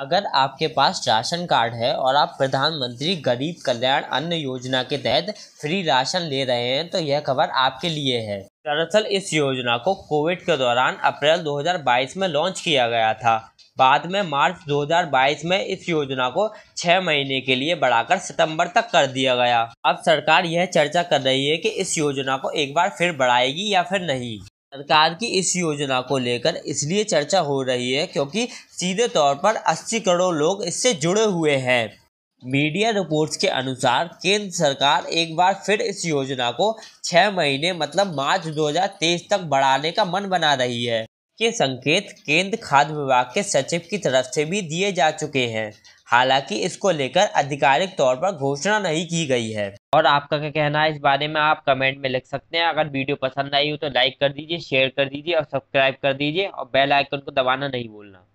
अगर आपके पास ration card है और आप प्रधानमंत्री गरीब कल्याण अन्न योजना के तहत फ्री राशन ले रहे हैं तो यह खबर आपके लिए है। दरअसल, इस योजना को कोविड के दौरान अप्रैल 2022 में लॉन्च किया गया था। बाद में मार्च 2022 में इस योजना को छः महीने के लिए बढ़ाकर सितंबर तक कर दिया गया। अब सरकार यह चर्चा कर रही है कि इस योजना को एक बार फिर बढ़ाएगी या फिर नहीं। सरकार की इस योजना को लेकर इसलिए चर्चा हो रही है क्योंकि सीधे तौर पर 80 करोड़ लोग इससे जुड़े हुए हैं। मीडिया रिपोर्ट्स के अनुसार केंद्र सरकार एक बार फिर इस योजना को छः महीने मतलब मार्च 2023 तक बढ़ाने का मन बना रही है। के संकेत केंद्र खाद्य विभाग के सचिव की तरफ़ से भी दिए जा चुके हैं। हालाँकि इसको लेकर आधिकारिक तौर पर घोषणा नहीं की गई है। और आपका क्या कहना है, इस बारे में आप कमेंट में लिख सकते हैं। अगर वीडियो पसंद आई हो तो लाइक कर दीजिए, शेयर कर दीजिए और सब्सक्राइब कर दीजिए और बेल आइकन को दबाना नहीं भूलना।